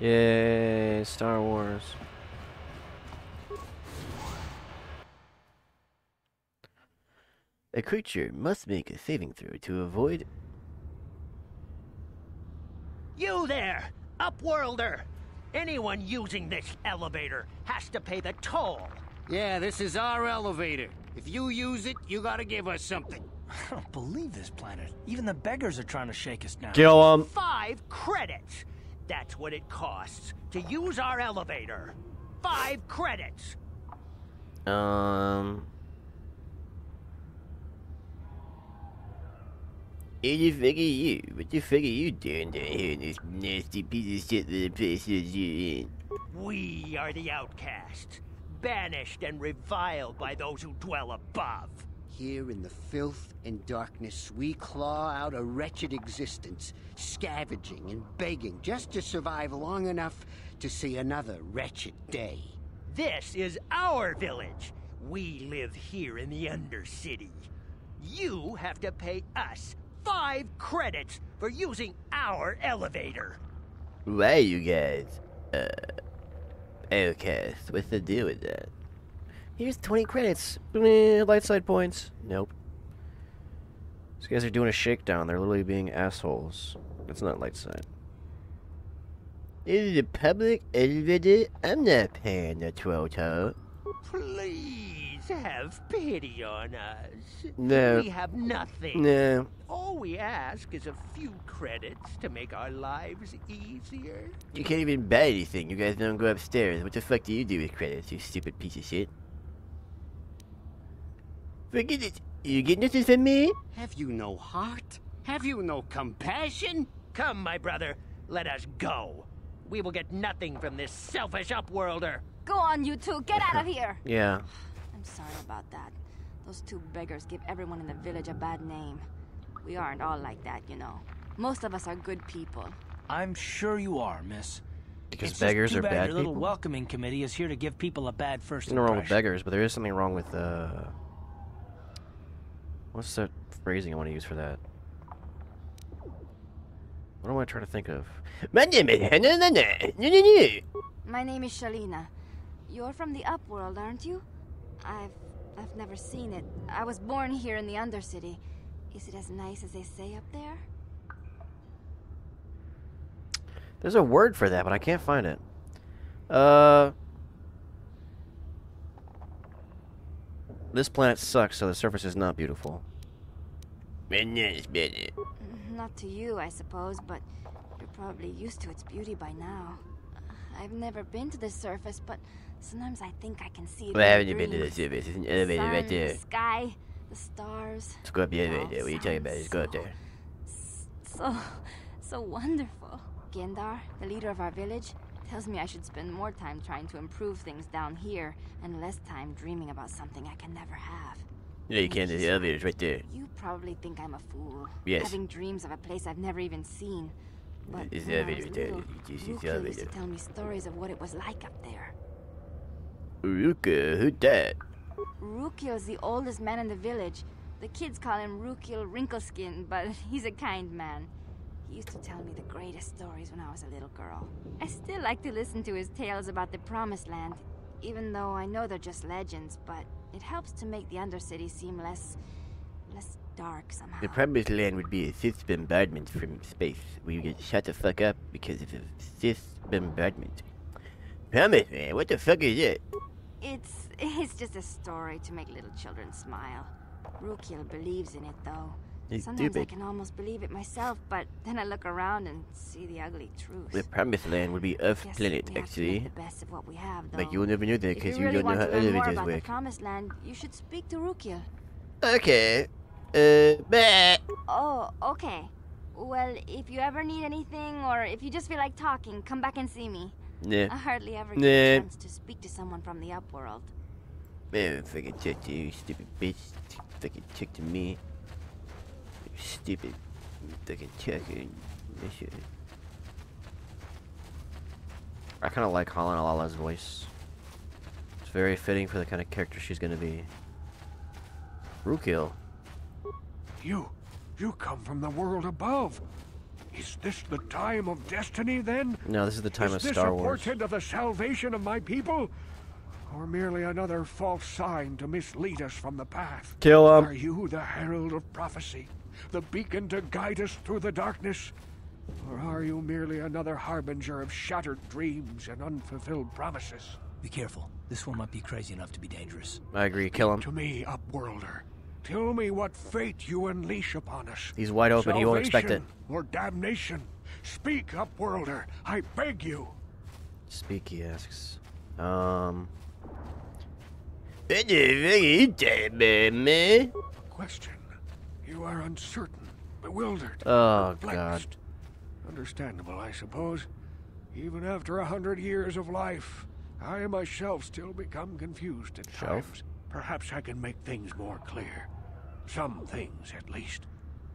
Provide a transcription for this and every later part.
Yay, Star Wars. A creature must make a saving throw to avoid. You there, Upworlder! Anyone using this elevator has to pay the toll. Yeah, this is our elevator. If you use it, you gotta give us something. I don't believe this planet. Even the beggars are trying to shake us down. Kill him. Um, Five credits. That's what it costs to use our elevator. Five credits. Um. What the fuck are you? What the fuck are you doing down here in this nasty piece of shit little place that you're in? We are the outcasts, banished and reviled by those who dwell above. Here in the filth and darkness, we claw out a wretched existence, scavenging and begging just to survive long enough to see another wretched day. This is our village. We live here in the Undercity. You have to pay us five credits for using our elevator. Why you guys? Uh. Outcast. What's the deal with that? Here's 20 credits. Light side points. Nope. These guys are doing a shakedown. They're literally being assholes. It's not light side. This is a public elevator? I'm not paying the Toto. Please have pity on us. No. We have nothing. No. All we ask is a few credits to make our lives easier. You can't even buy anything. You guys don't go upstairs. What the fuck do you do with credits, you stupid piece of shit? Forget it. You get nothing from me? Have you no heart? Have you no compassion? Come, my brother, let us go. We will get nothing from this selfish upworlder. Go on, you two. Get out of here. Yeah. I'm sorry about that. Those two beggars give everyone in the village a bad name. We aren't all like that, you know. Most of us are good people. I'm sure you are, miss. Because it's just beggars too are bad bad your little welcoming committee is here to give people a bad first impression. Nothing wrong with impression. beggars, but there is something wrong with uh What's that phrasing I want to use for that? What am I trying to think of? My name is. My name is Shaleena. You're from the Upworld, aren't you? I've I've never seen it. I was born here in the Undercity. Is it as nice as they say up there? There's a word for that, but I can't find it. Uh This planet sucks, so the surface is not beautiful. My name is Bennett. Mm, Not to you, I suppose, but you're probably used to its beauty by now. I've never been to the surface, but sometimes I think I can see it. Well, haven't you been to the dreams. service? There's an The elevator sun, right there. The sky, the stars. Let's go up the It elevator. What are you talking about? sounds Let's go up so- there. So, so wonderful. Gendar, the leader of our village, tells me I should spend more time trying to improve things down here and less time dreaming about something I can never have. Yeah, you can't. The elevator's right there. You probably think I'm a fool. Yes. Having dreams of a place I've never even seen. But Is the elevator was there? just the Rukil used to tell me stories of what it was like up there. Uruka, who that? Rukil's the oldest man in the village. The kids call him Rukil Wrinkleskin, but he's a kind man. He used to tell me the greatest stories when I was a little girl. I still like to listen to his tales about the Promised Land, even though I know they're just legends, but it helps to make the Undercity seem less... less dark somehow. The promised land would be a Sith bombardment from space, where you get shut the fuck up because of a Sith bombardment. Promised land? What the fuck is it? It's it's just a story to make little children smile. Rukil believes in it though. Sometimes I can almost believe it myself, but then I look around and see the ugly truth. The promised land would be Earth planet, we have to actually. the best of what we have, though. But you'll never know that because you you, really don't know how to learn more elevators about the. Promised Land, you should speak to Rukil. Okay. Uh, bah. Oh, okay. Well, if you ever need anything, or if you just feel like talking, come back and see me. Yeah. I hardly ever get a chance to speak to someone from the Upworld. Man, fucking check to you, you stupid bitch. Fucking check to me. Stupid fucking. This. I kind of like Holland Alala's voice. It's very fitting for the kind of character she's gonna be. Rukil. You, you come from the world above. Is this the time of destiny, then? No, this is the time is of this Star a Wars. portent of the salvation of my people? Or merely another false sign to mislead us from the path? Kill him. Are you the herald of prophecy? The beacon to guide us through the darkness? Or are you merely another harbinger of shattered dreams and unfulfilled promises? Be careful. This one might be crazy enough to be dangerous. I agree. Kill him. To me, Upworlder, tell me what fate you unleash upon us. He's wide open. He won't expect it. Or damnation? Speak, Upworlder. I beg you. Speak, he asks. Um, Question. You are uncertain, bewildered, oh god. perplexed. Understandable, I suppose. Even after a hundred years of life, I myself still become confused at Shelf? times. Perhaps I can make things more clear. Some things, at least.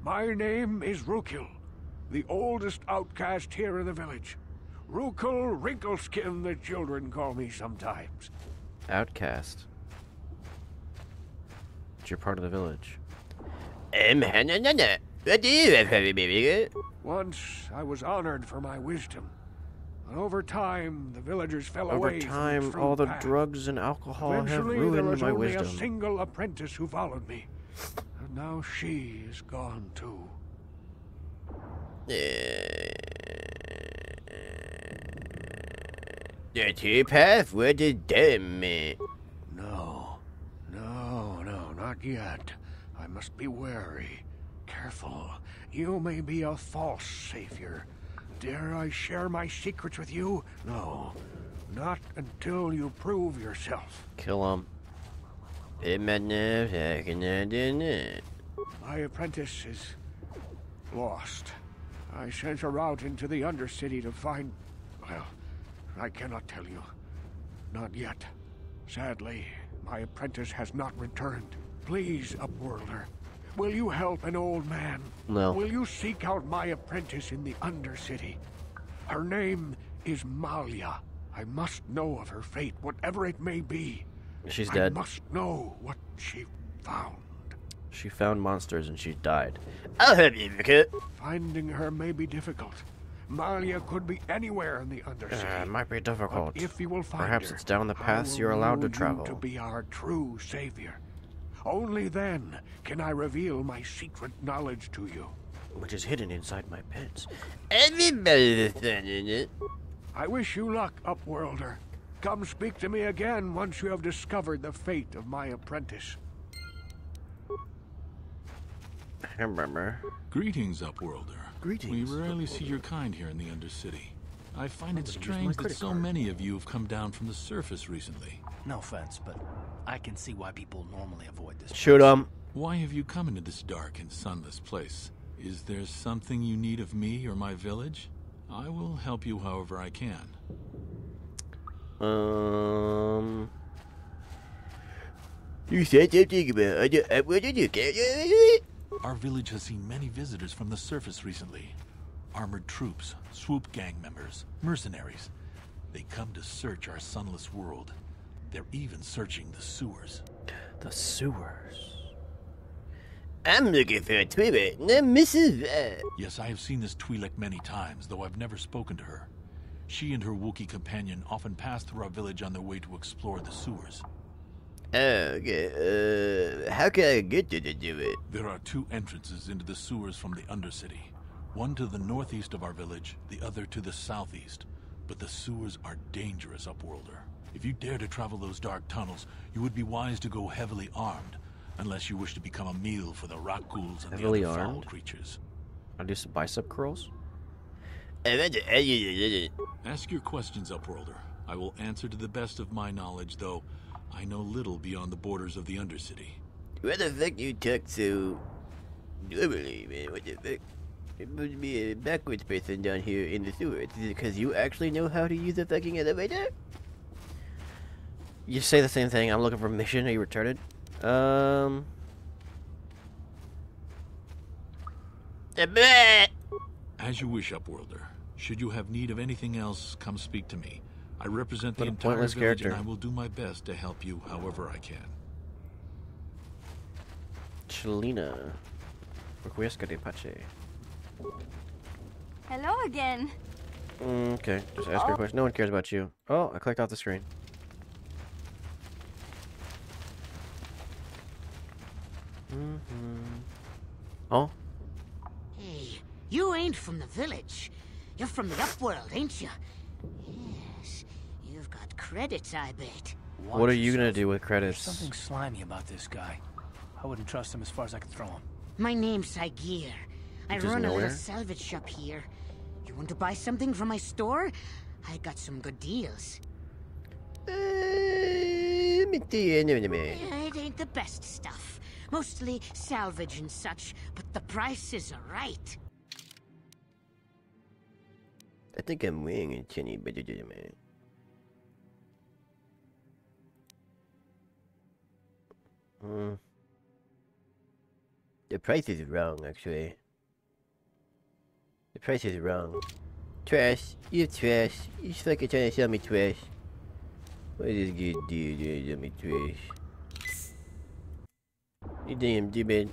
My name is Rukil, the oldest outcast here in the village. Rukil Wrinkleskin, the children call me sometimes. Outcast. But you're part of the village. Once I was honored for my wisdom. But over time, the villagers fell Over away from the time, true all the path. drugs and alcohol have Eventually, there ruined was my only a wisdom. single apprentice who followed me. And now she is gone too. The two path where the damn me. No, no, no, not yet. I must be wary. Careful. You may be a false savior. Dare I share my secrets with you? No, not until you prove yourself. Kill him. My apprentice is lost. I sent her out into the Undercity to find. Well, I cannot tell you. Not yet. Sadly, my apprentice has not returned. Please, Upworlder, will you help an old man? No. Will you seek out my apprentice in the Undercity? Her name is Malia. I must know of her fate, whatever it may be. She's dead. I must know what she found. She found monsters and she died. I'll help you, Vicar. Finding her may be difficult. Malia could be anywhere in the Uh, Undercity. it might be But difficult. if you will find Perhaps her, it's down the paths you're allowed to travel. To be our true savior. Only then can I reveal my secret knowledge to you. Which is hidden inside my pants. Everybody's finding it. I wish you luck, Upworlder. Come speak to me again once you have discovered the fate of my apprentice. I remember. Greetings, Upworlder. Greetings. We rarely see your kind here in the Undercity. I find it Somebody used my strange that so card. many of you have come down from the surface recently. No offense, but I can see why people normally avoid this. Shoot place. him. Why have you come into this dark and sunless place? Is there something you need of me or my village? I will help you however I can. Um. You said something about other upward you can't uh, uh, Our village has seen many visitors from the surface recently. Armored troops, swoop gang members, mercenaries. They come to search our sunless world. They're even searching the sewers. The sewers. I'm looking for a Twi'lek. No, Mrs. Yes, I have seen this Twi'lek many times, though I've never spoken to her. She and her Wookiee companion often pass through our village on their way to explore the sewers. okay. Uh, how can I get you to do it? There are two entrances into the sewers from the Undercity. One to the northeast of our village, the other to the southeast. But the sewers are dangerous, Upworlder. If you dare to travel those dark tunnels, you would be wise to go heavily armed, unless you wish to become a meal for the rakghouls and Heavily the other foul armed? creatures. I do some bicep curls. To-. Ask your questions, Upworlder. I will answer to the best of my knowledge, though I know little beyond the borders of the Undercity. What the fuck you talk so normally, man? What the fuck? It must be a backwards person down here in the sewers. Is it because you actually know how to use a fucking elevator? You say the same thing. I'm looking for a mission. Are you retarded? Um. As you wish, Upworlder. Should you have need of anything else, come speak to me. I represent the What a entire village, character. and I will do my best to help you however I can. Shaleena. Requiesca de Pache. Hello again. Mm, okay, just ask her a question. No one cares about you. Oh, I clicked off the screen. Mm hmm Oh, Hey, you ain't from the village. You're from the upworld, ain't you? Yes. You've got credits, I bet. what are you gonna do with credits? There's credits? something slimy about this guy. I wouldn't trust him as far as I could throw him. My name's Igear. I Just run a little salvage shop here. You want to buy something from my store? I got some good deals. Uh, it ain't the best stuff. Mostly salvage and such, but the prices are right. I think I'm wearing a chinny, but it doesn't matter. Hmm. The price is wrong, actually. The price is wrong. Trash. You're trash. You're fucking trying to sell me trash. What is this good dude trying to sell me trash? You damn dickhead.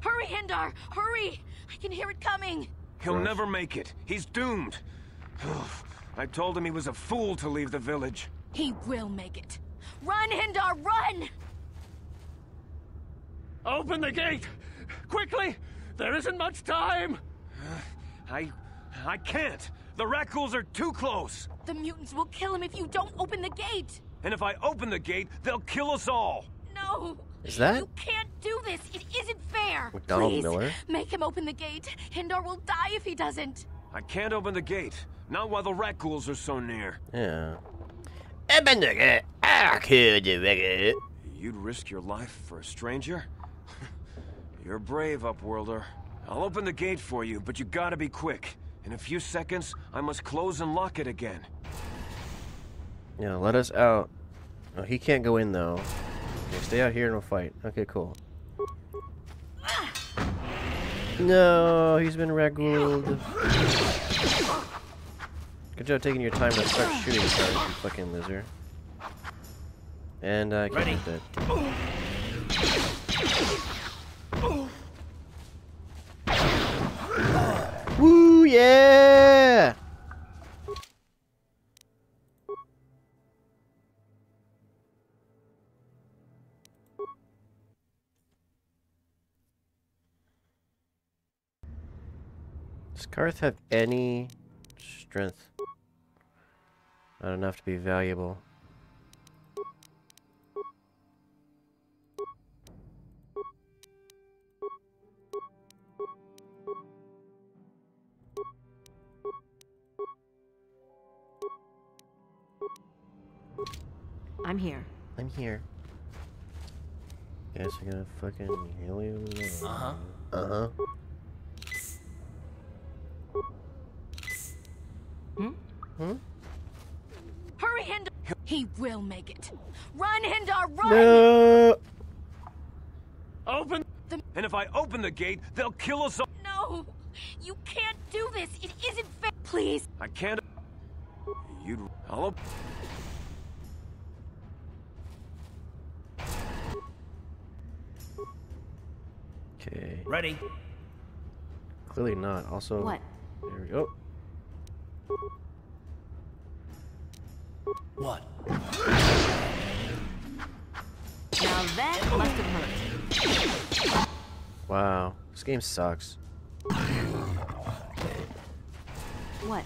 Hurry, Hendar! Hurry! I can hear it coming! He'll never make it. He's doomed. I told him he was a fool to leave the village. He will make it. Run, Hendar, run! Open the gate! Quickly! There isn't much time! I... I can't. The Rakghouls are too close. The mutants will kill him if you don't open the gate! And if I open the gate, they'll kill us all. No! Is that You can't do this! It isn't fair! McDonald Please, Miller? make him open the gate! Hendar will die if he doesn't! I can't open the gate. Not while the Rakghouls are so near. Yeah. Open the gate. I could do it. You'd risk your life for a stranger? You're brave, Upworlder. I'll open the gate for you, but you gotta be quick. In a few seconds, I must close and lock it again. Yeah, let us out. Oh, he can't go in though. Okay, stay out here and we'll fight. Okay, cool. No, he's been raggled. Good job taking your time to start shooting stars, you fucking loser. And uh, Ready. dead. Woo, yeah! Does Carth have any strength? Not enough to be valuable. I'm here. I'm here. Guess I'm gonna fucking heal you. Uh-huh. Uh huh. Hmm? Hurry, Hendar! He will make it. Run, Hendar, run! No. Open! the... And if I open the gate, they'll kill us all. No! You can't do this! It isn't fair! Please! I can't. You'd. I'll op- Okay. Ready? Clearly not. Also. What? There we go. What? Now that must have hurt. Wow. This game sucks. What?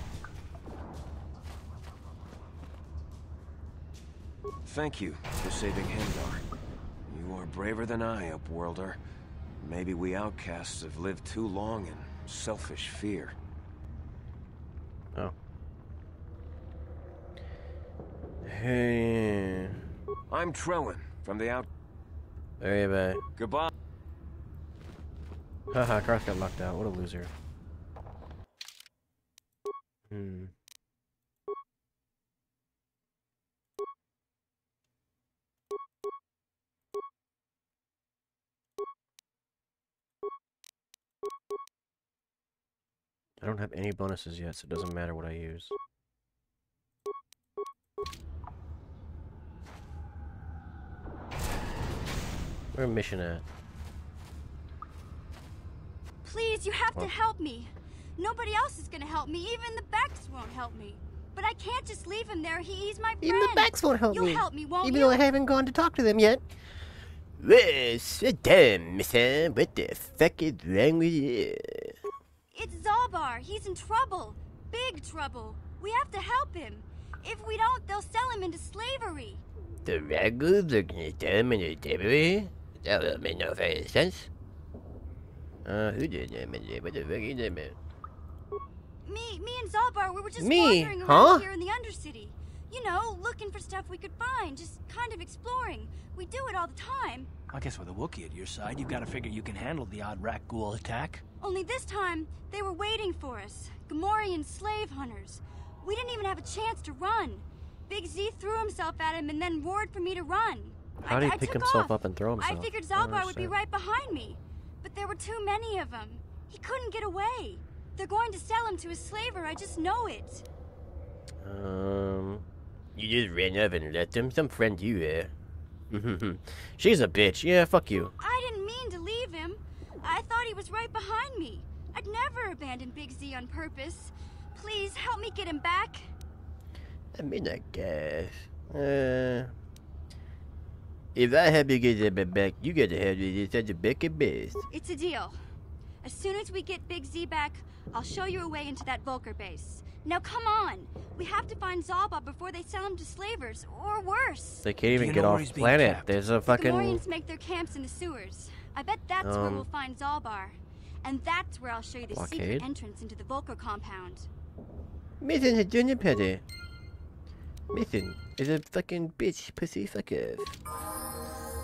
Thank you for saving Hendar. You are braver than I, Upworlder. Maybe we outcasts have lived too long in selfish fear. Hey. I'm Trellin from the out. There you bad. Goodbye. Haha, Carth got locked out. What a loser. Hmm. I don't have any bonuses yet, so it doesn't matter what I use. Where a mission at? Please, you have to help me. Nobody else is gonna help me. Even the Beks won't help me. But I can't just leave him there. He, he's my friend. Even the backs won't help You'll me. help me, won't Even you? though I haven't gone to talk to them yet. Well, sit down, mister. What the fuck is wrong with you? It's Zaalbar. He's in trouble. Big trouble. We have to help him. If we don't, they'll sell him into slavery. The Raggles are gonna throw him into the debris? That don't make no fucking sense. Uh, who did that? What the fuck is that, man? Me, me and Zaalbar, we were just Me? wandering Huh? around here in the Undercity. You know, looking for stuff we could find, just kind of exploring. We do it all the time. I guess with a Wookiee at your side, you've got to figure you can handle the odd rakghoul attack. Only this time, they were waiting for us. Gamorrean slave hunters. We didn't even have a chance to run. Big Z threw himself at him and then roared for me to run. How I, did he pick himself off. up and throw himself? I figured I Zaalbar would be right behind me. But there were too many of them. He couldn't get away. They're going to sell him to a slaver, I just know it. Um, you just ran up and left him. Some friend you there. She's a bitch. Yeah, fuck you. I didn't mean to leave him. I thought he was right behind me. I'd never abandon Big Z on purpose. Please help me get him back. I mean, I guess. Uh, if I help you get them back, you get to help me get the back at best. It's a deal. As soon as we get Big Z back, I'll show you a way into that Vulkar base. Now come on. We have to find Zaalbar before they sell him to slavers, or worse. They can't even you get off he's being planet. kept? There's a fucking... The fucking. Gamorreans make their camps in the sewers. I bet that's where Um, we'll find Zaalbar. And that's where I'll show you the blockade? secret entrance into the Vulkar compound. Missing a junior petty. Missing is a fucking bitch pussy fuck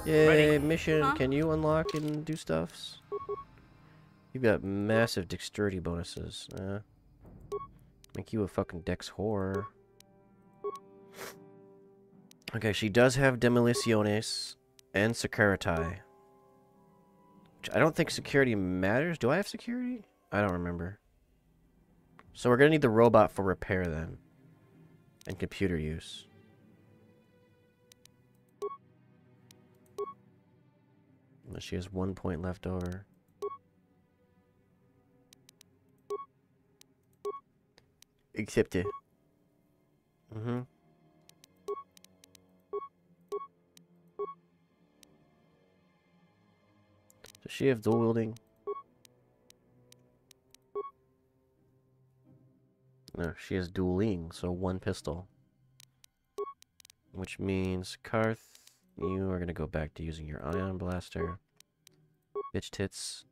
Yay, mission. Huh? Can you unlock and do stuffs? You've got massive dexterity bonuses. Uh, make you a fucking dex whore. Okay, she does have demoliciones and security. Which I don't think security matters. Do I have security? I don't remember. So we're gonna need the robot for repair then. And computer use. She has one point left over. Except it. Mm-hmm. Does she have dual wielding? No, she has dueling, so one pistol. Which means, Carth, you are gonna go back to using your ion blaster. Bitch tits.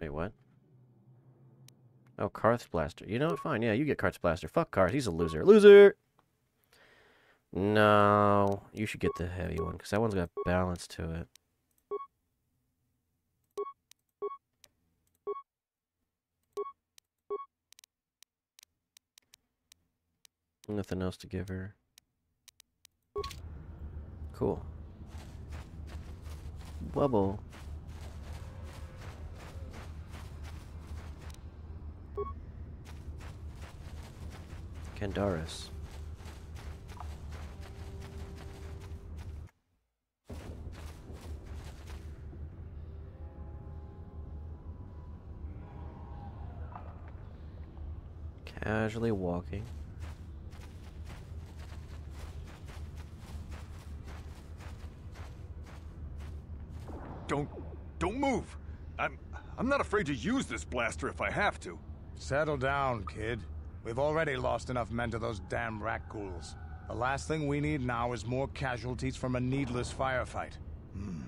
Wait, what? Oh, Carth's blaster. You know what? Fine. Yeah, you get Carth's blaster. Fuck Carth. He's a loser. Loser! No. You should get the heavy one, because that one's got balance to it. Nothing else to give her. Cool. Bubble. Canderous. Casually walking. Don't, don't move. I'm, I'm not afraid to use this blaster if I have to. Settle down, kid. We've already lost enough men to those damn rakghouls. The last thing we need now is more casualties from a needless firefight. Hmm.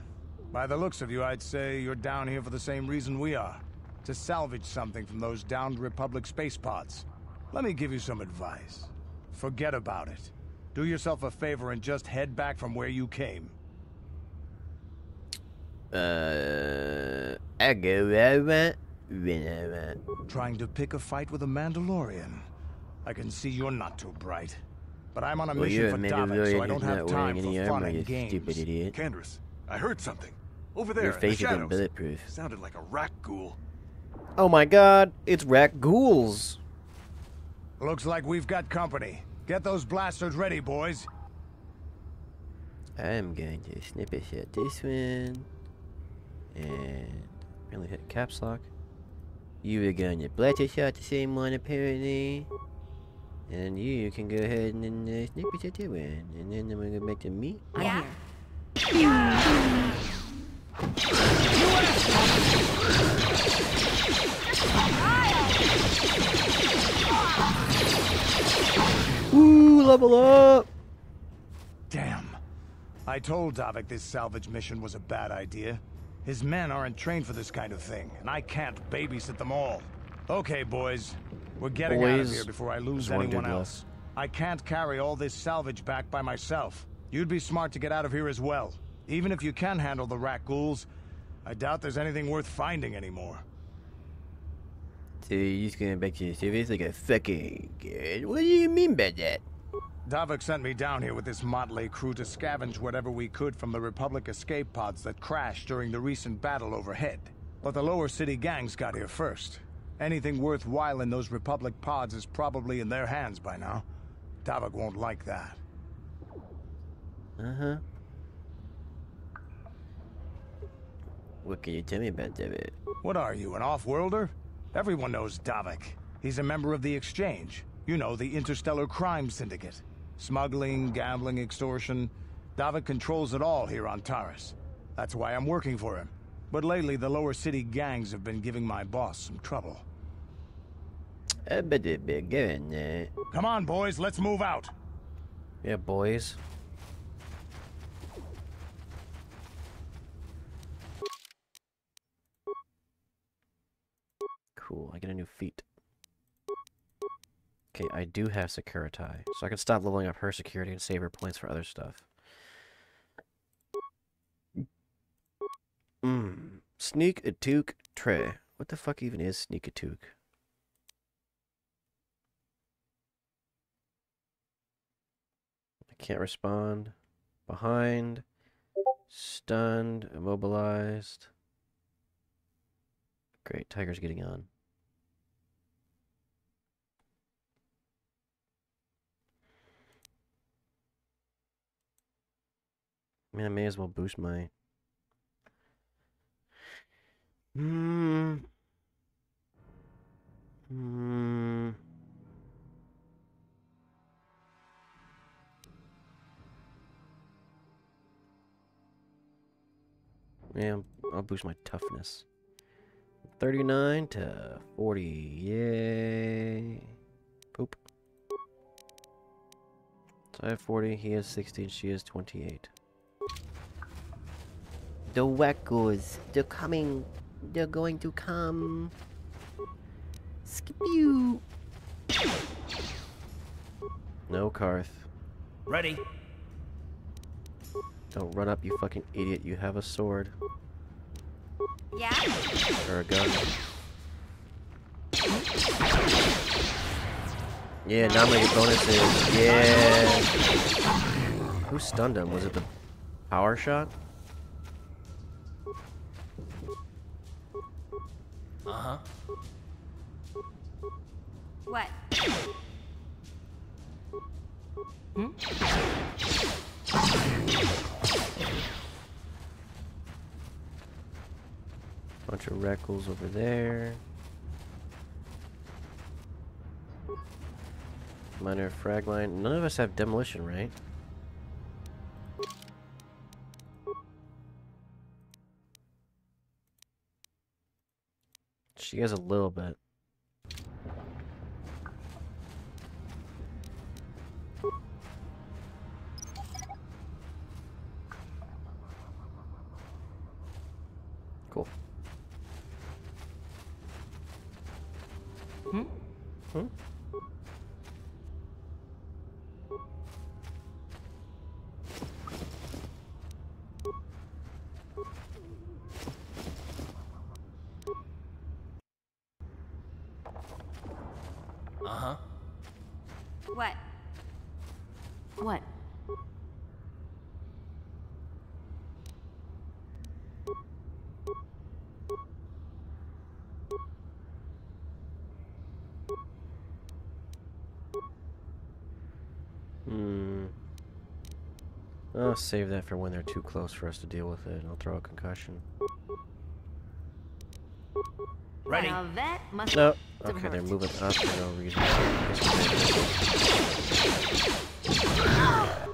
By the looks of you, I'd say you're down here for the same reason we are. To salvage something from those downed Republic space pods. Let me give you some advice. Forget about it. Do yourself a favor and just head back from where you came. Uh, I go where I want, when I want. Trying to pick a fight with a Mandalorian. I can see you're not too bright. But I'm on a Well, mission for Davik, so I don't have time for fun and games. stupid idiot. Canderous, I heard something. Over there Your in face the isn't shadows. bulletproof. Sounded like a rat ghoul. Oh my god, it's Rat Ghouls. Looks like we've got company. Get those blasters ready, boys. I'm going to snip a shot this one. And Really hit caps lock. You were going to blaster shot the same one apparently. And you can go ahead and then uh, sneak with that one. And then I'm gonna go back to me. I'm here. Ooh, level up! Damn. I told Davik this salvage mission was a bad idea. His men aren't trained for this kind of thing, and I can't babysit them all. Okay, boys. We're getting out of here before I lose anyone dude else. I can't carry all this salvage back by myself. You'd be smart to get out of here as well. Even if you can handle the rakghouls, I doubt there's anything worth finding anymore. So you're just going back to the service like a fucking kid? What do you mean by that? Davik sent me down here with this motley crew to scavenge whatever we could from the Republic escape pods that crashed during the recent battle overhead. But the lower city gangs got here first. Anything worthwhile in those Republic pods is probably in their hands by now. Davik won't like that. Uh-huh. What can you tell me about that? What are you, an off-worlder? Everyone knows Davik. He's a member of the Exchange. You know, the Interstellar Crime Syndicate. Smuggling, gambling, extortion. Davik controls it all here on Taris. That's why I'm working for him. But lately, the lower city gangs have been giving my boss some trouble. Come on, boys, let's move out. Yeah, boys. Cool, I get a new feat. Okay, I do have Security, so I can stop leveling up her security and save her points for other stuff. Mmm. Sneak a toque tray. What the fuck even is sneak a toque? I can't respond. Behind. Stunned. Immobilized. Great, Tiger's getting on. I mean, I may as well boost my. Hmm. Hmm. Yeah, I'll boost my toughness. 39 to 40. Yay. Poop. So I have 40, he has 16, she has 28. The wackos, they're coming. They're going to come. Skip you. No, Carth. Ready? Don't run up, you fucking idiot. You have a sword. Yeah? Or a gun. Yeah, now I'm gonna get bonuses. Yeah. Who stunned him? Was it the power shot? Uh-huh. What? Bunch of reckles over there. Minor frag line. None of us have demolition, right? She has a little bit. Cool. Hmm? Hmm? Uh-huh. What? What? Hmm. I'll save that for when they're too close for us to deal with it, and I'll throw a concussion. Ready? Now that must No. have Okay, they're moving up for no reason.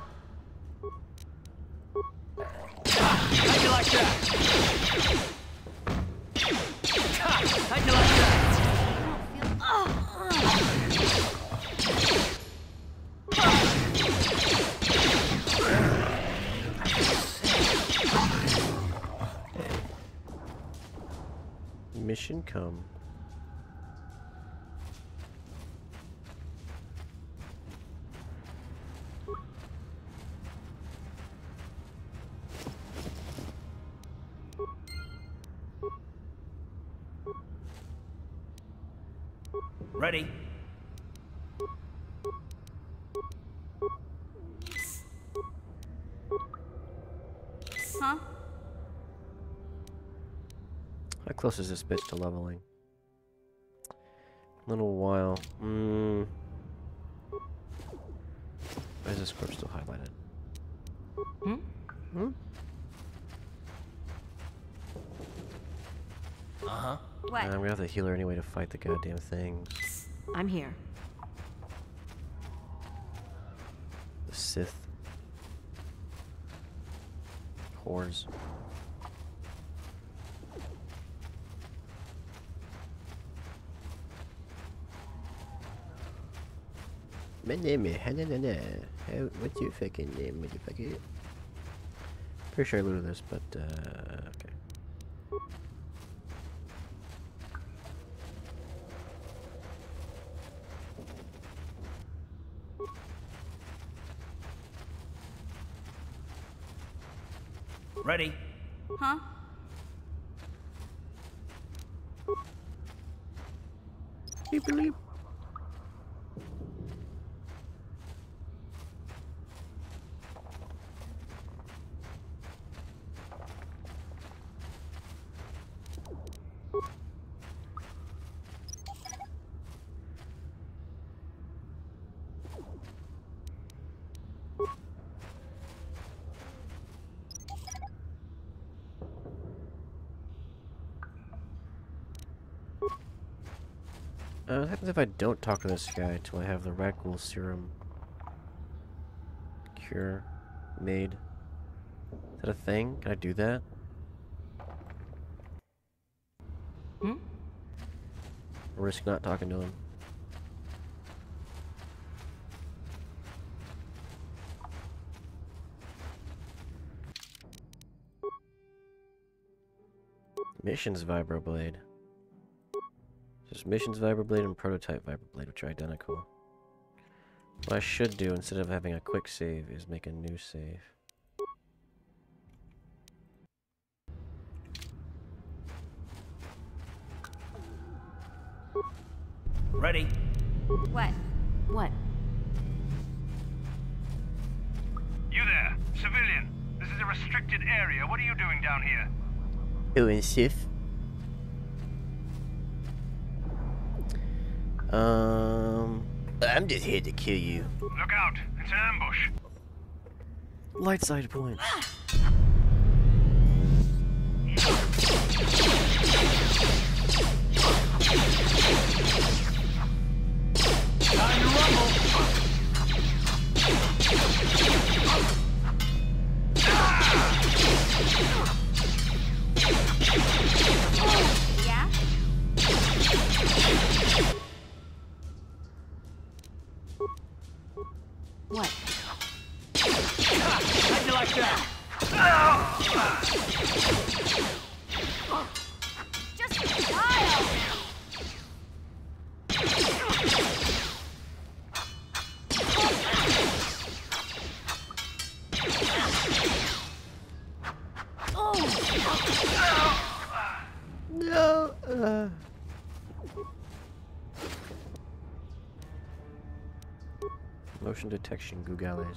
close is this bitch to leveling? Little while. Mm. Why is this corpse still highlighted? Hmm? Hmm? Uh-huh. What? I'm gonna have to heal her anyway to fight the goddamn thing. I'm here. The Sith. Whores. My name is Hananana. How, what's your fucking name, motherfucker? Pretty sure I looted this, but, uh, okay. Ready? Huh? Beep, beep. Uh, what happens if I don't talk to this guy till I have the Rakghoul serum cure made? Is that a thing? Can I do that? Hmm? Risk not talking to him. Missions Vibroblade. There's Missions Vibroblade and Prototype Vibroblade, which are identical. What I should do, instead of having a quick save, is make a new save. Ready? What? What? You there, civilian. This is a restricted area. What are you doing down here? Doing Sith. Um, I'm just here to kill you. Look out. It's an ambush. light side points. Motion detection, Googales.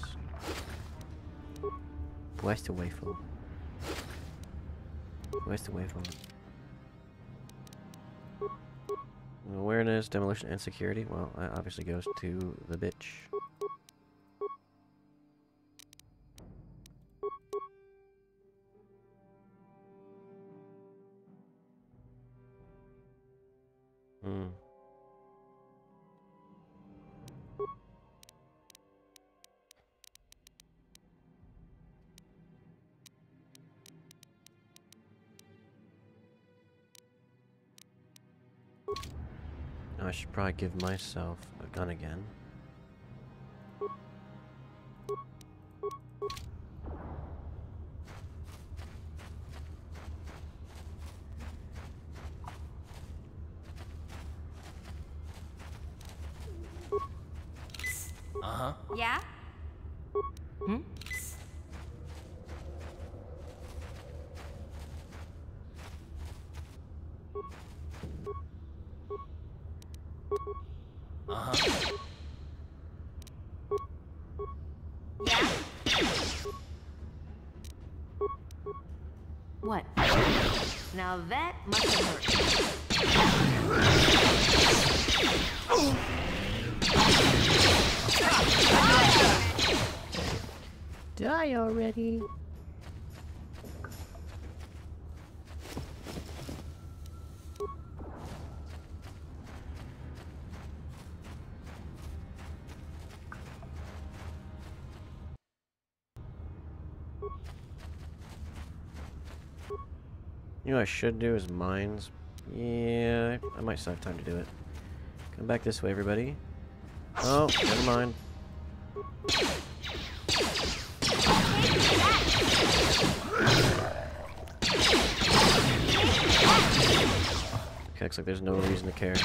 Where's the waveform? Where's the waveform? Awareness, demolition, and security. Well, that obviously goes to the bitch. Now I should probably give myself a gun again. You know what I should do is mines. Yeah, I might still have time to do it. Come back this way, everybody. Oh, never mind. Okay, looks like there's no reason to care.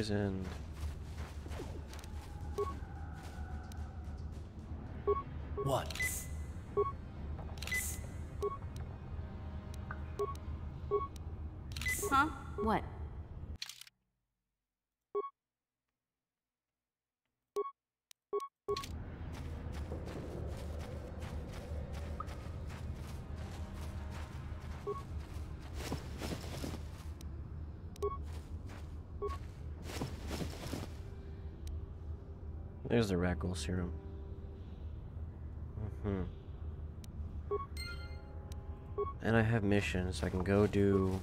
Poisoned. Rakghoul serum. hmm And I have missions, I can go do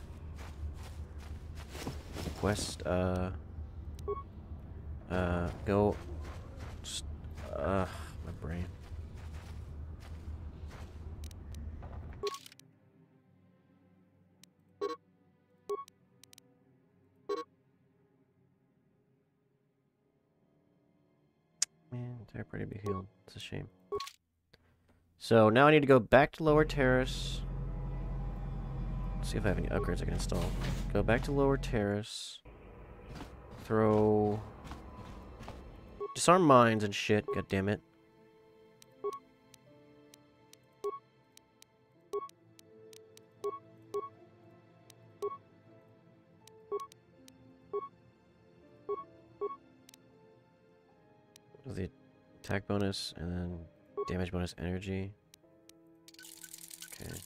quest. Uh, uh, go. Healed. It's a shame. So now I need to go back to Lower Taris. See if I have any upgrades I can install. Go back to Lower Taris. Throw... Disarm mines and shit, god damn it. Bonus and then damage bonus energy. Okay.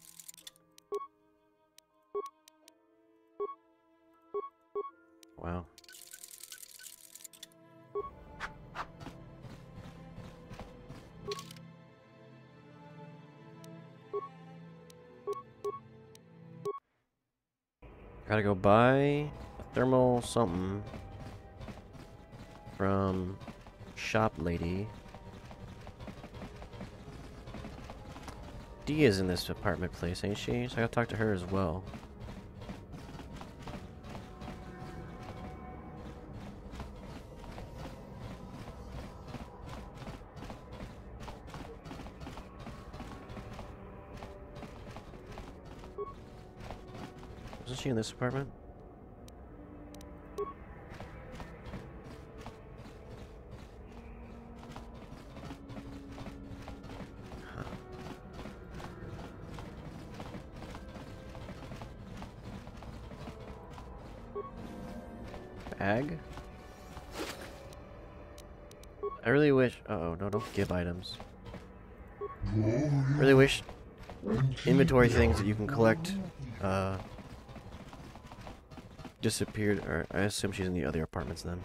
Wow. Gotta go buy a thermal something from shop lady. Dee is in this apartment place, ain't she? So I gotta talk to her as well. Isn't she in this apartment? No, don't give items. Really wish inventory things that you can collect uh, disappeared. Or I assume she's in the other apartments then.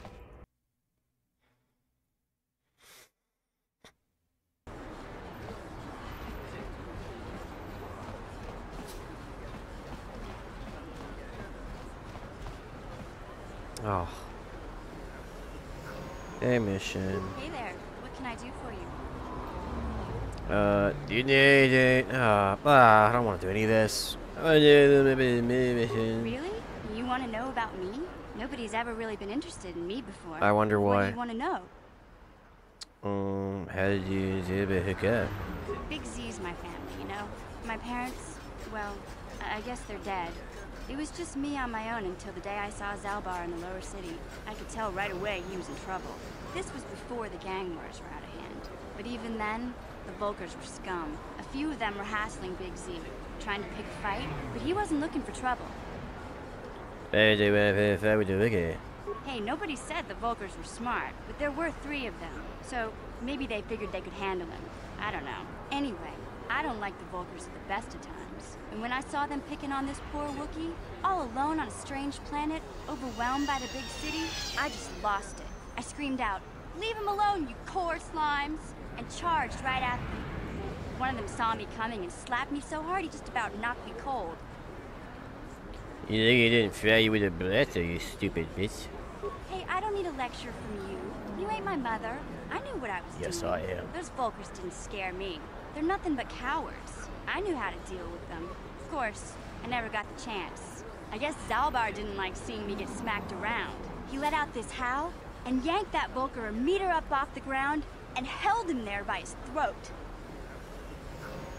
Oh. Hey, mission. Hey there. What can I do for you? Uh, do you need it? Uh, ah, I don't want to do any of this. Really? You want to know about me? Nobody's ever really been interested in me before. I wonder why. What do you want to know? Um, how did you hook up? Big Z's my family, you know? My parents, well, I I guess they're dead. It was just me on my own until the day I saw Zaalbar in the lower city. I could tell right away he was in trouble. This was before the gang wars were out of hand. But even then, the Vulkars were scum. A few of them were hassling Big Z, trying to pick a fight, but he wasn't looking for trouble. Hey, do if I would do okay. Hey, nobody said the Vulkars were smart, but there were three of them. So maybe they figured they could handle him. I don't know. Anyway, I don't like the Vulkars at the best of times. And when I saw them picking on this poor Wookiee, all alone on a strange planet, overwhelmed by the big city, I just lost it. I screamed out, Leave him alone, you core slimes! And charged right at them. One of them saw me coming and slapped me so hard he just about knocked me cold. You think he didn't fry you with a blaster, you stupid bitch? Hey, I don't need a lecture from you. You ain't my mother. I knew what I was Yes, doing. Yes, I am. Those Vulkars didn't scare me. They're nothing but cowards. I knew how to deal with them. Of course, I never got the chance. I guess Zaalbar didn't like seeing me get smacked around. He let out this howl and yanked that Vulkar a meter up off the ground and held him there by his throat.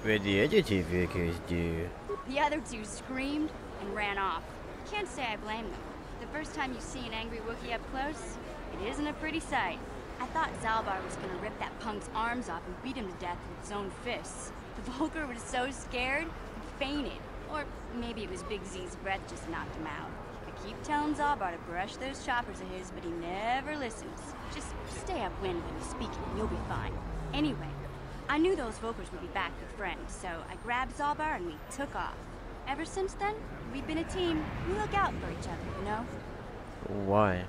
What the other two Vulkars do? The other two screamed and ran off. Can't say I blame them. The first time you see an angry Wookiee up close, it isn't a pretty sight. I thought Zaalbar was gonna rip that punk's arms off and beat him to death with his own fists. The Vulkar was so scared, he fainted. Or maybe it was Big Z's breath just knocked him out. I keep telling Zaalbar to brush those choppers of his, but he never listens. Stay upwind when he's speaking and you'll be fine. Anyway, I knew those Vulkars would be back with friends, so I grabbed Zaalbar and we took off. Ever since then, we've been a team. We look out for each other, you know? Why?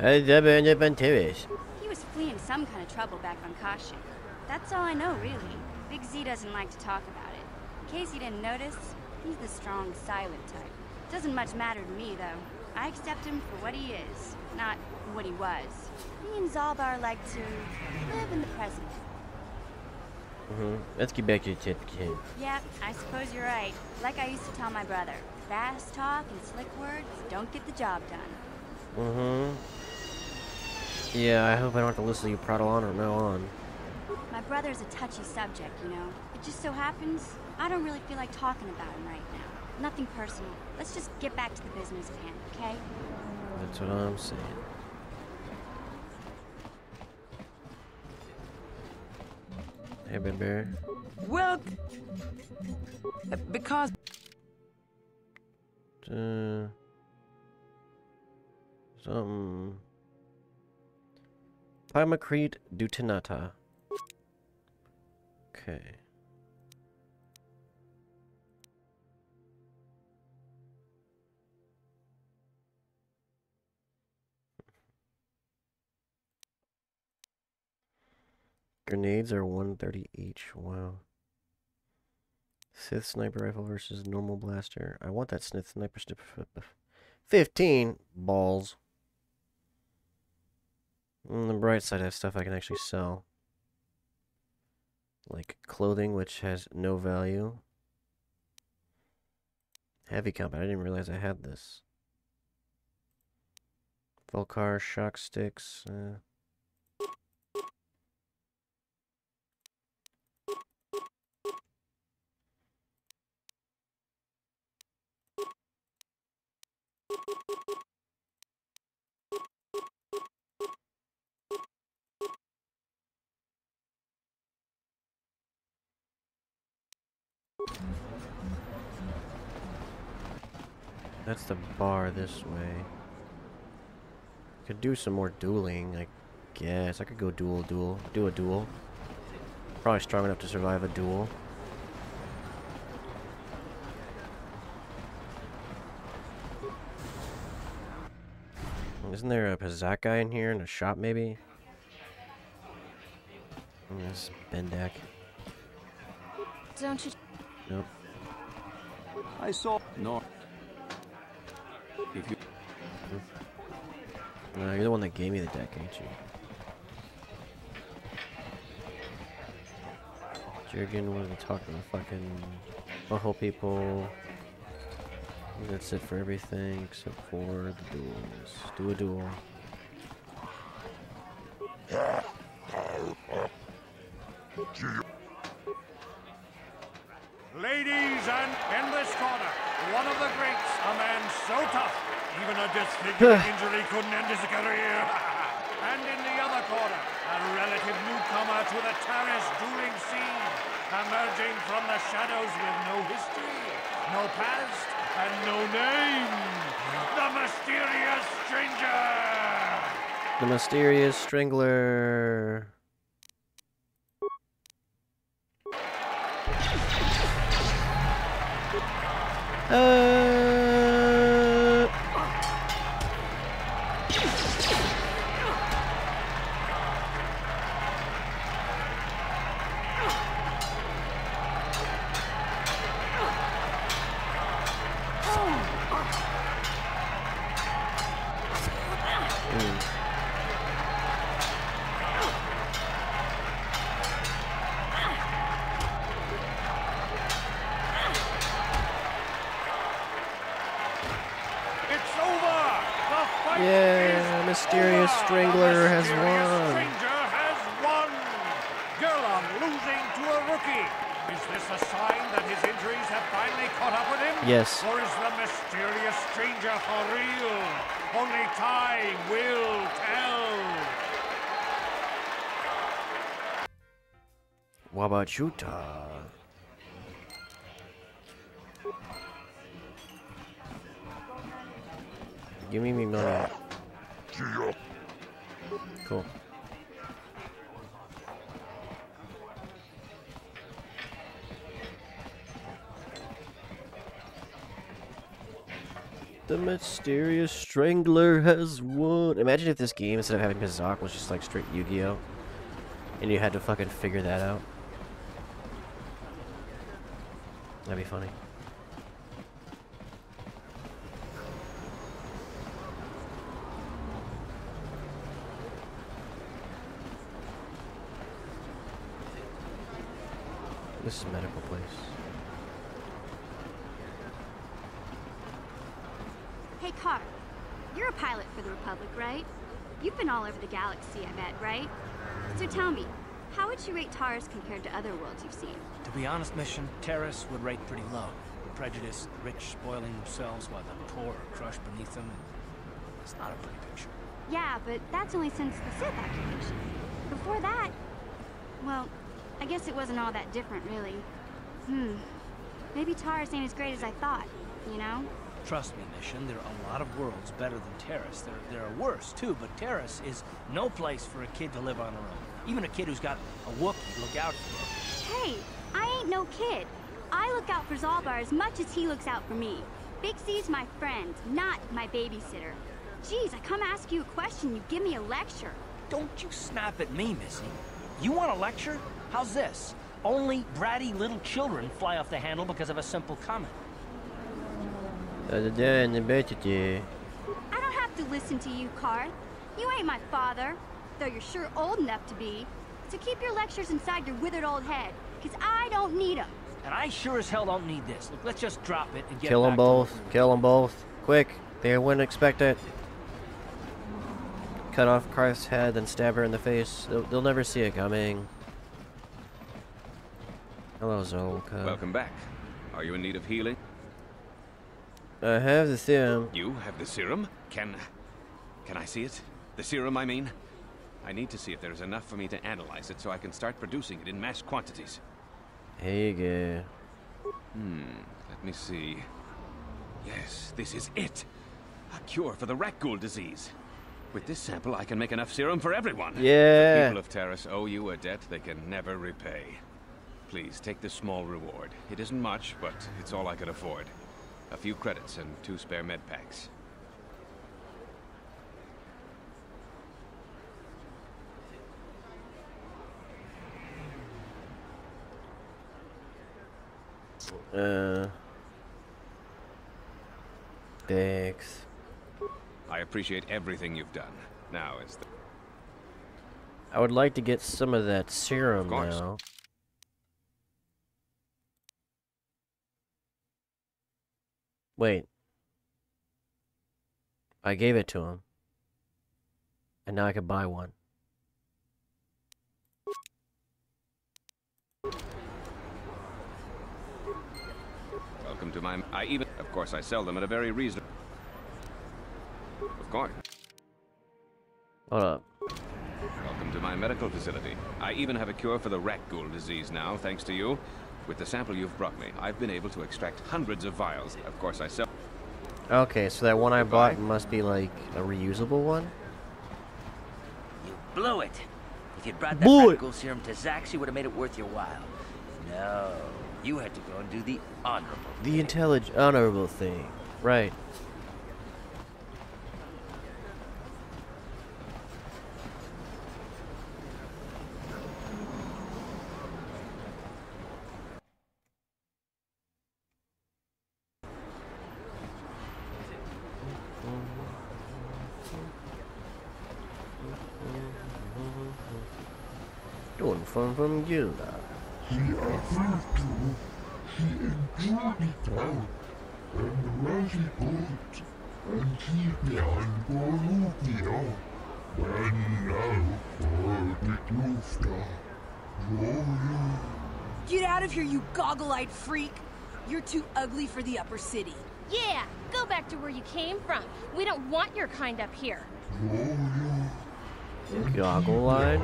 How did that end up on Taris? He was fleeing some kind of trouble back on Kashyyyk. That's all I know, really. Big Z doesn't like to talk about it. In case you didn't notice, he's the strong, silent type. Doesn't much matter to me, though. I accept him for what he is, not what he was. Me and Zaalbar like to live in the present. Mm-hmm. Let's get back to the kid. Yeah, I suppose you're right. Like I used to tell my brother, fast talk and slick words don't get the job done. Mm-hmm. Yeah, I hope I don't have to listen to you prattle on from now on. My brother's a touchy subject, you know. It just so happens I don't really feel like talking about him right now. Nothing personal. Let's just get back to the business at hand, okay? That's what I'm saying. Hey, Big Bear. Well, because Uh, something. Primacrete dutinata. Okay. Grenades are 130 each. Wow. Sith sniper rifle versus normal blaster. I want that Sith sniper sniper. f- f- 15 balls. On the bright side, I have stuff I can actually sell. Like clothing, which has no value. Heavy combat. I didn't realize I had this. Vulkar shock sticks. Uh, That's the bar this way. Could do some more dueling, I guess. I could go duel, duel. Do a duel. Probably strong enough to survive a duel. Isn't there a Pazaak guy in here in a shop, maybe? Yes, Bendak. Don't you Nope. I saw no. No, you're the one that gave me the deck, ain't you? Jurgen wanted to talk to the fucking butthole people. That's it for everything except for the duels. Do a duel. Ladies, and in this corner, one of the greats, a man so tough, even a disfiguring injury couldn't end his career. and in the other corner, a relative newcomer to the Taris dueling scene, emerging from the shadows with no history, no past, and no name. The mysterious stranger! The mysterious strangler. Uh, strangler has won. stranger has won! Gerlon losing to a rookie. Is this a sign that his injuries have finally caught up with him? Yes. Or is the mysterious stranger for real? Only time will tell. Wabachuta. Give me me money. Cool. The mysterious strangler has won. Imagine if this game, instead of having Pazaak, was just like straight Yu-Gi-Oh! And you had to fucking figure that out. That'd be funny. This is a medical place. Hey, Carth. You're a pilot for the Republic, right? You've been all over the galaxy, I bet, right? So tell me, how would you rate Taris compared to other worlds you've seen? To be honest, Mission, Taris would rate pretty low. The prejudiced, rich spoiling themselves while the poor are crushed beneath them. It's not a pretty picture. Yeah, but that's only since the Sith occupation. Before that, well, I guess it wasn't all that different, really. Hmm. Maybe Taris ain't as great as I thought, you know? Trust me, Mission, there are a lot of worlds better than Taris. There, there are worse, too, but Taris is no place for a kid to live on her own. Even a kid who's got a Wookiee to look out for. Hey, I ain't no kid. I look out for Zaalbar as much as he looks out for me. Big Z's my friend, not my babysitter. Geez, I come ask you a question, you give me a lecture. Don't you snap at me, Missy. You want a lecture? How's this? Only bratty little children fly off the handle because of a simple comment. I don't have to listen to you, Carth. You ain't my father, though you're sure old enough to be. So keep your lectures inside your withered old head, because I don't need 'em. And I sure as hell don't need this. Look, let's just drop it and get Kill them both. Kill them both. Quick. They wouldn't expect it. Cut off Carth's head and stab her in the face. They'll, they'll never see it coming. Hello, Zelka. Welcome back. Are you in need of healing? I have the serum. You have the serum? Can... Can I see it? The serum, I mean? I need to see if there is enough for me to analyze it so I can start producing it in mass quantities. Here you go. Hmm, let me see. Yes, this is it. A cure for the Rakghoul disease. With this sample, I can make enough serum for everyone. Yeah. The people of Taris owe you a debt they can never repay. Please, take this small reward. It isn't much, but it's all I could afford. A few credits and two spare med packs. Uh, Thanks. I appreciate everything you've done. Now is the... I would like to get some of that serum course. now. Wait. I gave it to him. And now I can buy one. Welcome to my... I even... Of course, I sell them at a very reasonable... Of course. Hold up. Welcome to my medical facility. I even have a cure for the rakghoul disease now, thanks to you. With the sample you've brought me, I've been able to extract hundreds of vials. Of course, I sell... Okay, so that one I bought must be like a reusable one? You blew it. If you'd brought that Blew rat it. ghoul serum to Zaxi, would have made it worth your while. No, you had to go and do the honorable. The intelligent, honorable thing. Right. Doing fun from Gilda. He offered to, he enjoyed it out, and really good, and keep me on Bolivia. When now for the Klufta. Get out of here, you goggle-eyed freak! You're too ugly for the upper city. Yeah, go back to where you came from. We don't want your kind up here. Goggle line.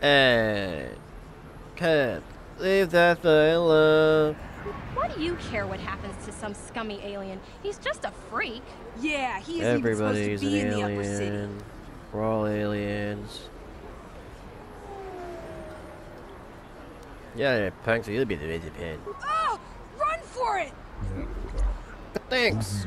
Hey. Cat, leave that thing alone. Why do you care what happens to some scummy alien? He's just a freak. Yeah, he isn't even supposed to Everybody's an alien. We're all aliens. Yeah, yeah, punks, you'll be the busy pin. Oh! Run for it! Thanks.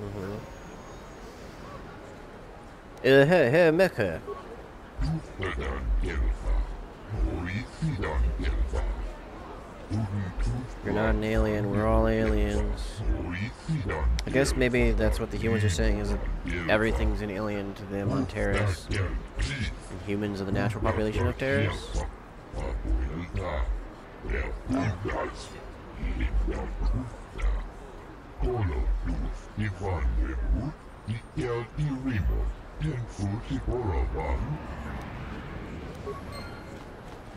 Mhm. Uh, hey, hey, Mecca. You're not an alien, we're all aliens. I guess maybe that's what the humans are saying, is that everything's an alien to them on Taris. And humans are the natural population of Taris.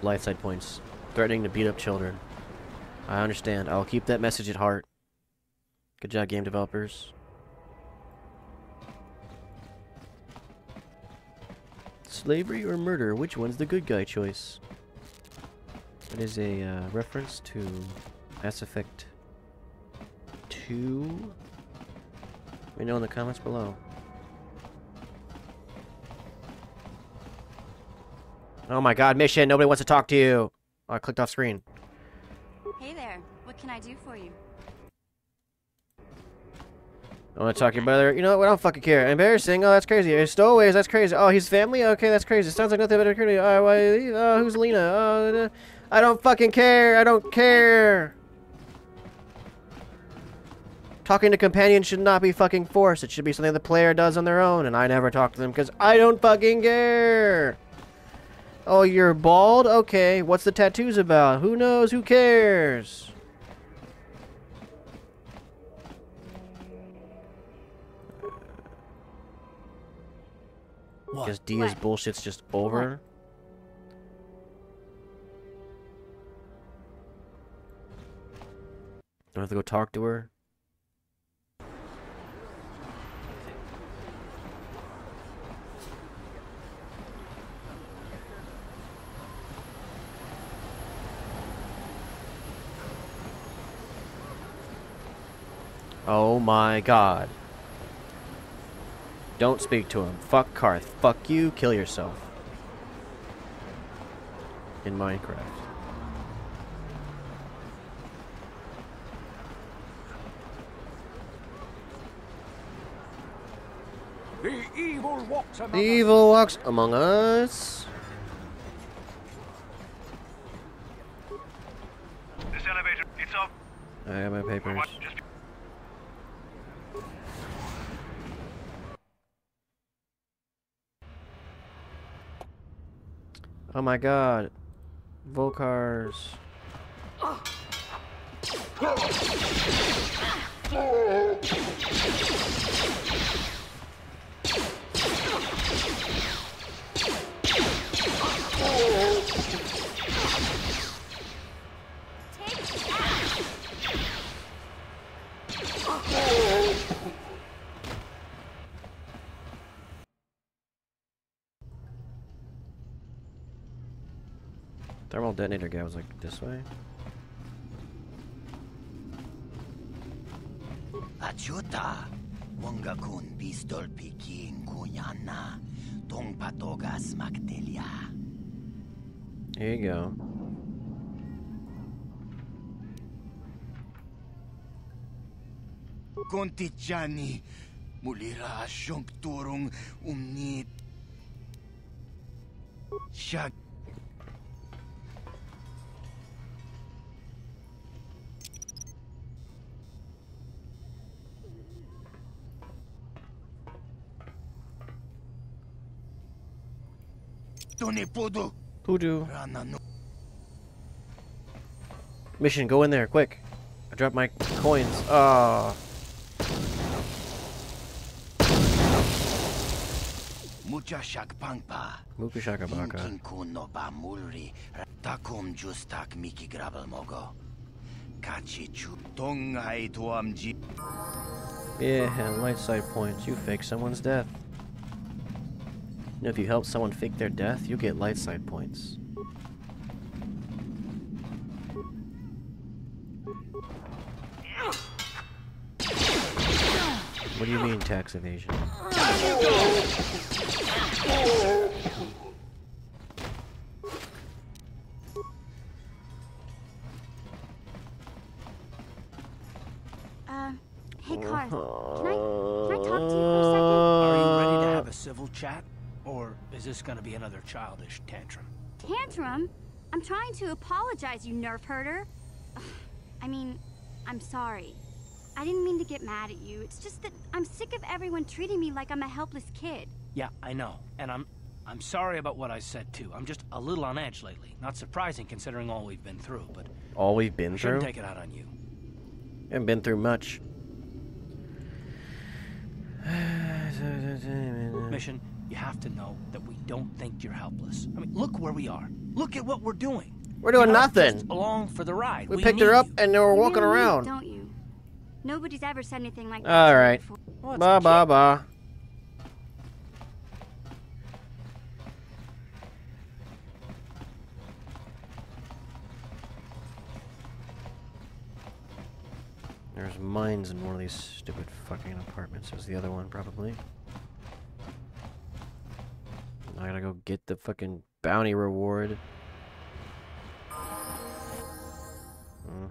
Life side points. Threatening to beat up children. I understand. I'll keep that message at heart. Good job, game developers. Slavery or murder? Which one's the good guy choice? That is a uh, reference to Mass Effect 2. Let me know in the comments below. Oh my god, mission! Nobody wants to talk to you! Oh, I clicked off screen. Hey there, what can I do for you? I want to talk to your brother. You know what? I don't fucking care. Embarrassing. Oh, that's crazy. Stowaways. That's crazy. Oh, he's family. Okay, that's crazy. Sounds like nothing but a crazy. Oh, why, oh, who's Lena? Oh, I don't fucking care. I don't care. Talking to companions should not be fucking forced. It should be something the player does on their own, and I never talk to them because I don't fucking care. Oh, you're bald? Okay. What's the tattoos about? Who knows? Who cares? Because Dia's bullshit's just over. Don't have to go talk to her. Oh my god. Don't speak to him. Fuck Carth. Fuck you. Kill yourself. In Minecraft. The evil walks among The evil walks among us. This elevator, it's off. I got my papers. Oh my god. Vulkars. Thermal oh. Detonator guy was like this way. Achuta, pistol pikin kunyana, tong. Here you go. Kontichani, mulira asyong turong umnit. Siya Tone podo. Voodoo. Rana. Mission, go in there, quick. I dropped my coins. Ah. Mucha shakpangpa. Muku shaka baka. Inkin kuno ba mulri. Takum justak miki grabel mogo. Kachi chu. Tong hai tuam ji. Yeah, light side points. You fake someone's death. You know, if you help someone fake their death, you'll get light side points. What do you mean tax evasion? Uh, hey, Carth. Can I, can I talk to you for a second? Are you ready to have a civil chat? Or is this gonna be another childish tantrum? Tantrum? I'm trying to apologize, you nerf herder. Ugh, I mean, I'm sorry. I didn't mean to get mad at you. It's just that I'm sick of everyone treating me like I'm a helpless kid. Yeah, I know. And I'm I'm sorry about what I said too. I'm just a little on edge lately. Not surprising considering all we've been through, but All we've been I through? shouldn't take it out on you. Haven't been through much. Mission, you have to know that we don't think you're helpless. I mean, look where we are. Look at what we're doing. We're doing You're nothing. just along for the ride. We picked her up you. and they were You walking really need it, around. don't you? Nobody's ever said anything like that. All to me right. before. Ba ba ba. There's mines in one of these stupid fucking apartments. There's the other one, probably. I gotta go get the fucking bounty reward. Hmm.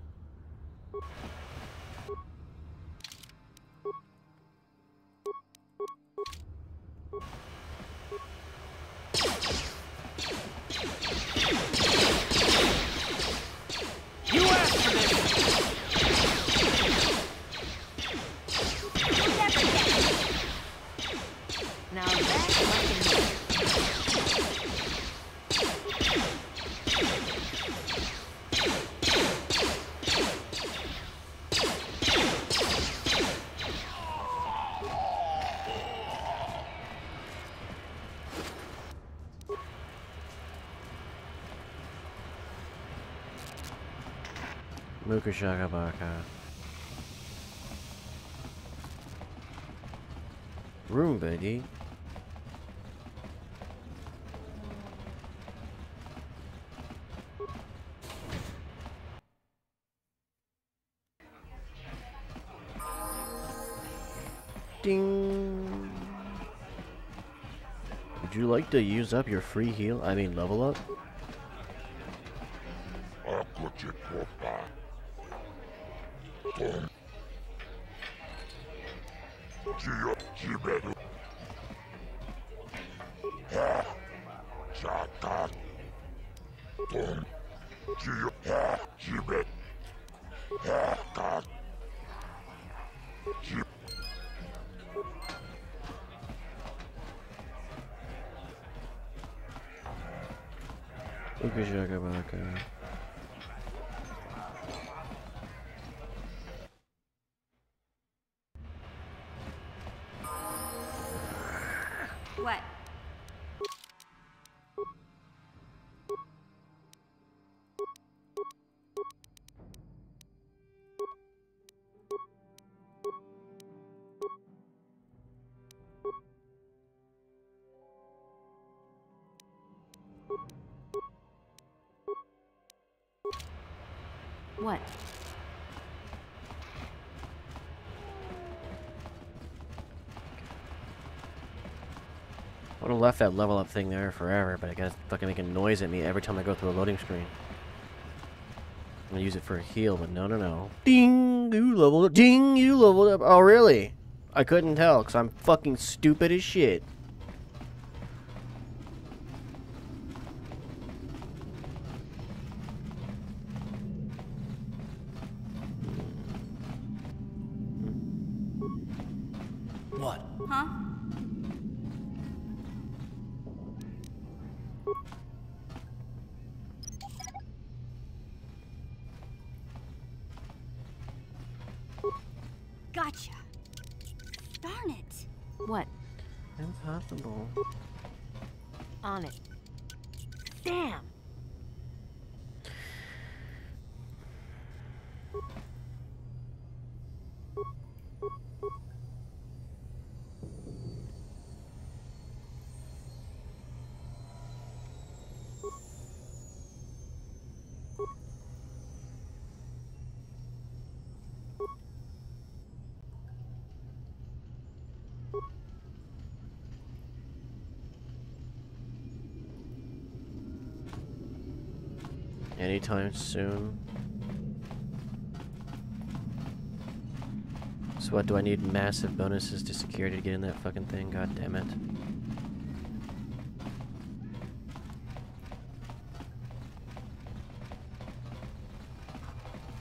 Room, buddy. Ding. Would you like to use up your free heal? I mean, level up? Would have left that level up thing there forever, but I guess fucking making noise at me every time I go through a loading screen. I'm gonna use it for a heal, but no, no, no. Ding! You leveled up. Ding! You leveled up. Oh, really? I couldn't tell, because I'm fucking stupid as shit. Anytime soon. So what, do I need massive bonuses to security to get in that fucking thing? God damn it.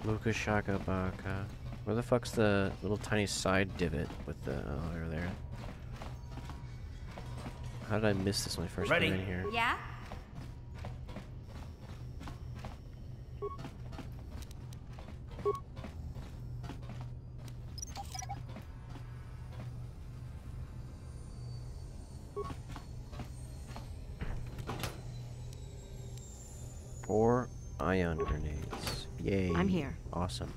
Mukashaka Baka. Where the fuck's the little tiny side divot with the... Oh, over there. How did I miss this when I first Ready? came in here? Yeah? Four ion grenades. Yay. I'm here. Awesome.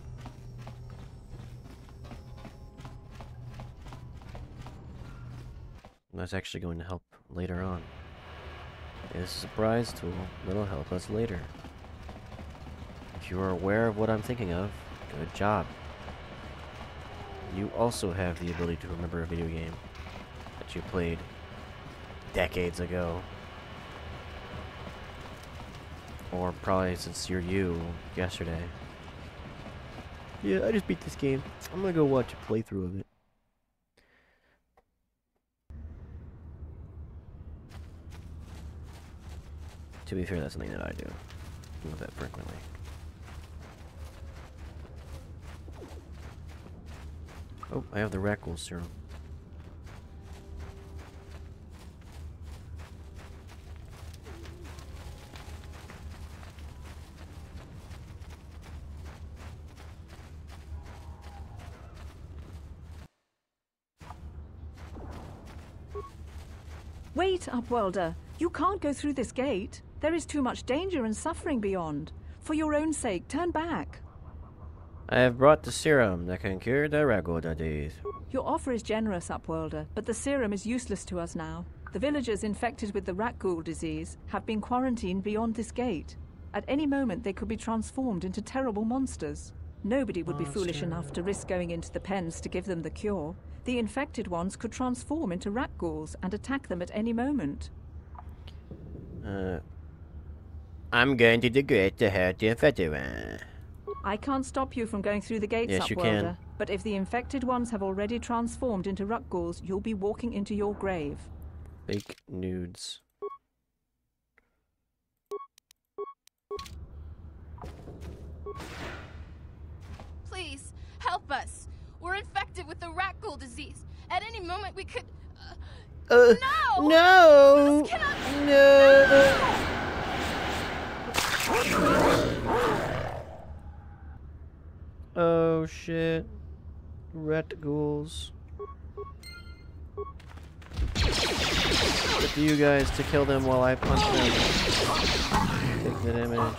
That's actually going to help later on. This is a surprise tool that'll help us later. If you are aware of what I'm thinking of, good job. You also have the ability to remember a video game that you played decades ago. Or probably since you're you, yesterday. Yeah, I just beat this game. I'm gonna go watch a playthrough of it. To be fair, that's something that I do. Not that frequently. Oh, I have the Rakghoul serum. Wait, Upworlder. You can't go through this gate. There is too much danger and suffering beyond. For your own sake, turn back. I have brought the serum that can cure the Rakghoul disease. Your offer is generous, Upworlder, but the serum is useless to us now. The villagers infected with the Rakghoul disease have been quarantined beyond this gate. At any moment, they could be transformed into terrible monsters. Nobody would be foolish enough to risk going into the pens to give them the cure. The infected ones could transform into Rakghouls and attack them at any moment. Uh, I'm going to the gate to hurt the infected one. I can't stop you from going through the gates, Yes, Upworlder. But if the infected ones have already transformed into Rakghouls, you'll be walking into your grave. Fake nudes. Any moment we could. Uh, no! No! This cannot- No! Oh shit. Rakghouls. Up to you guys to kill them while I punch them. Take the damage.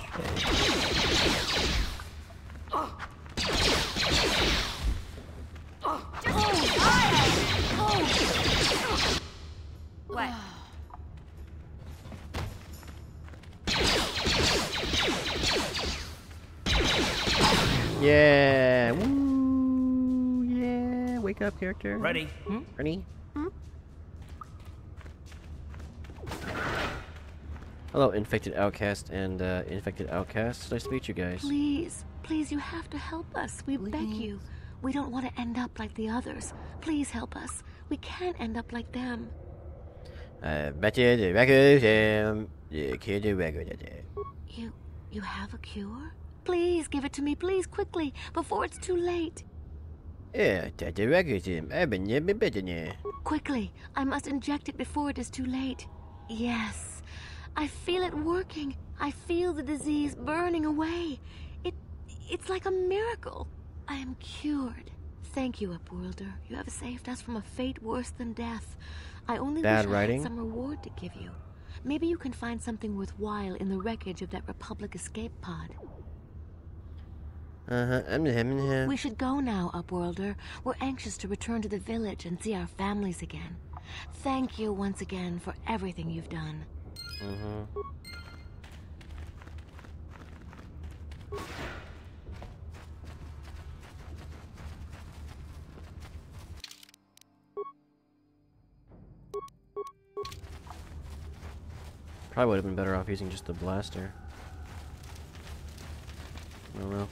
Yeah. Woo. Yeah. Wake up, character. Ready? Hmm? Ready? Hello, infected outcast and uh, infected outcast. Nice to meet you guys. Please, please, you have to help us. We beg you. We don't want to end up like the others. Please help us. We can't end up like them. Uh, better the record, um, the kid the record. You, you have a cure? Please give it to me, please, quickly, before it's too late. Yeah, that the record, I've been never. Quickly, I must inject it before it is too late. Yes, I feel it working. I feel the disease burning away. It, it's like a miracle. I am cured. Thank you, Upworlder. You have saved us from a fate worse than death. I only Bad wish I had some reward to give you. Maybe you can find something worthwhile in the wreckage of that Republic escape pod. Uh huh, I'm having him. We should go now, Upworlder. We're anxious to return to the village and see our families again. Thank you once again for everything you've done. Mm-hmm. Probably would have been better off using just the blaster. I don't know.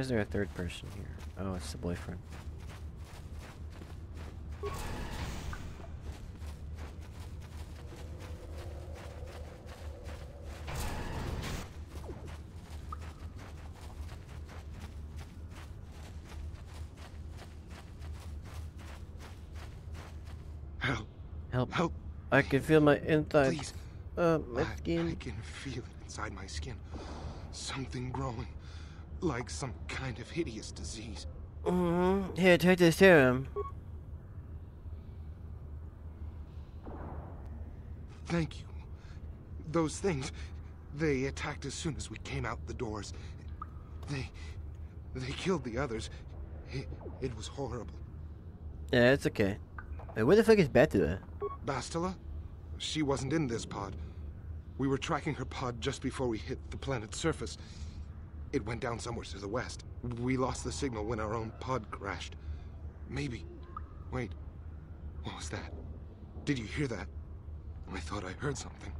Is there a third person here? Oh, it's the boyfriend. Help. Help. Help. I can feel my insides. Please. Uh, my I, skin. I can feel it inside my skin. Something growing. Like some kind of hideous disease. Mm-hmm. Here, take this serum. Thank you. Those things, they attacked as soon as we came out the doors. They. they killed the others. It, it was horrible. Yeah, it's okay. Hey, where the fuck is Bethua? Bastila? She wasn't in this pod. We were tracking her pod just before we hit the planet's surface. It went down somewhere to the west. We lost the signal when our own pod crashed. Maybe. Wait. What was that? Did you hear that? I thought I heard something.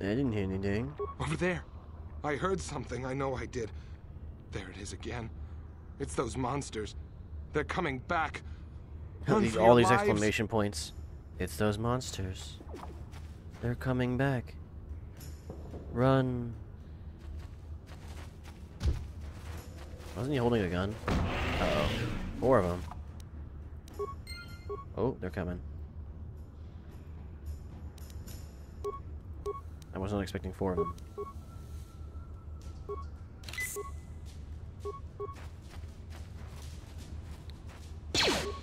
I didn't hear anything. Over there. I heard something. I know I did. There it is again. It's those monsters. They're coming back. These, all these lives. exclamation points. It's those monsters. They're coming back. Run. Wasn't he holding a gun? Uh-oh. Four of them. Oh, they're coming. I wasn't expecting four of them.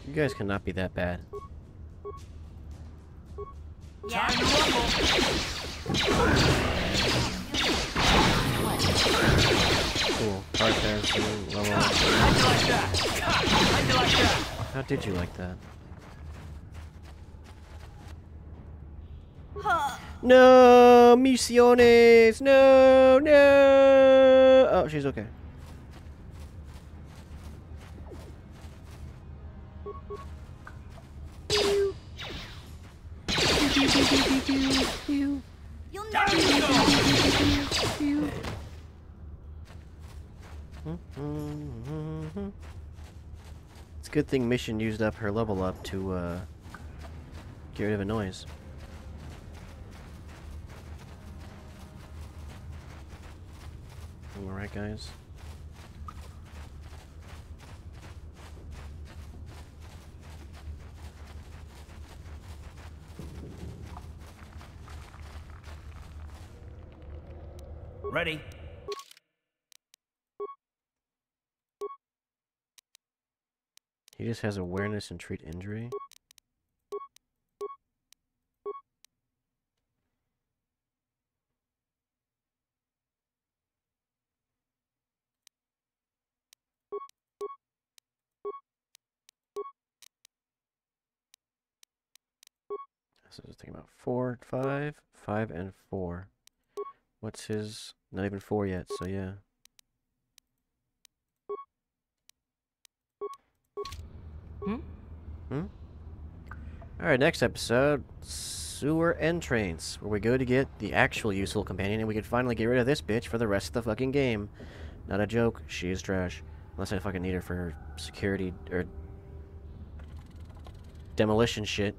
You guys cannot be that bad. Cool. Car fantasy, level up. How did you like that? No, misiones. No, no. Oh, she's okay. It's a good thing Mission used up her level up to uh, get rid of a noise. Am I right, guys? Ready? He just has awareness and treat injury. So was thinking about four, five, five, and four. What's his? Not even four yet. So yeah. Hmm? Hmm? Alright, next episode Sewer Entrance, where we go to get the actual useful companion and we can finally get rid of this bitch for the rest of the fucking game. Not a joke, she is trash. Unless I fucking need her for security or demolition shit.